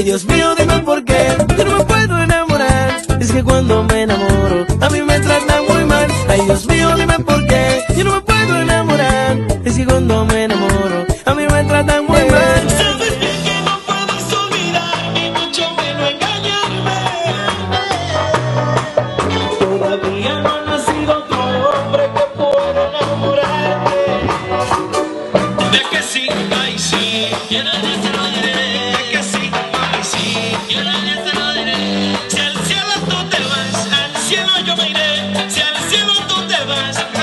Ay, Dios mío, dime por qué yo no me puedo enamorar. Es que cuando me enamoro, a mí me tratan muy mal. Ay, Dios mío, dime por qué yo no me puedo enamorar. Es que cuando me enamoro, a mí me tratan muy mal. Sabes bien que no puedes olvidar, ni mucho menos engañarme. Todavía no ha nacido otro hombre que pueda enamorarte. De que sí, ay, sí, Si al cielo tú te vas.